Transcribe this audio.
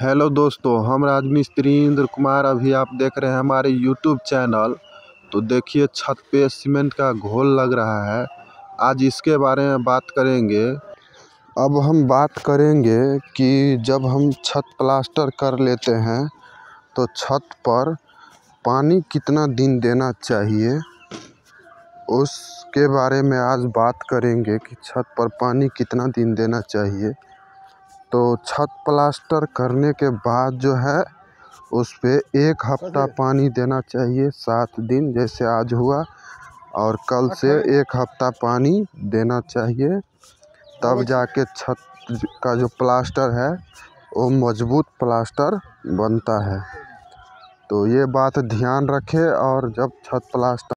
Hello दोस्तों, हम राजमिस्त्री इंद्र कुमार अभी आप देख रहे हैं हमारे यूट्यूब चैनल। तो देखिए, छत पे सीमेंट का घोल लग रहा है। आज इसके बारे में बात करेंगे। अब हम बात करेंगे कि जब हम छत प्लास्टर कर लेते हैं तो छत पर पानी कितना दिन देना चाहिए? उसके बारे में आज बात करेंगे कि छत पर पानी कितना दिन देना चाहिए। तो छत प्लास्टर करने के बाद जो है उस पर एक हफ़्ता पानी देना चाहिए सात दिन जैसे आज हुआ। और कल से एक हफ़्ता पानी देना चाहिए। तब जाके छत का जो प्लास्टर है वो मज़बूत प्लास्टर बनता है। तो ये बात ध्यान रखें और जब छत प्लास्टर